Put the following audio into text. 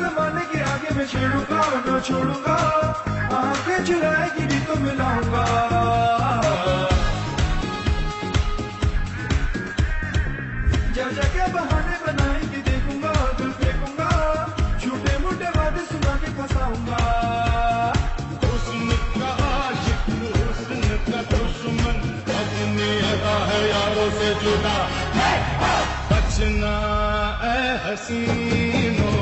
जमाने के आगे मैं छेड़ूँगा न छोड़ूँगा। आँखें चुराएगी भी तो मिलाऊँगा। जा जाके बहाने बनाएँगे, देखूँगा, दिल फेंकूँगा। झूठे मोटे वादे सुना के फंसाऊँगा। दुश्मन अपनी अदा है यारों से जुदा। बचना ए हसीनों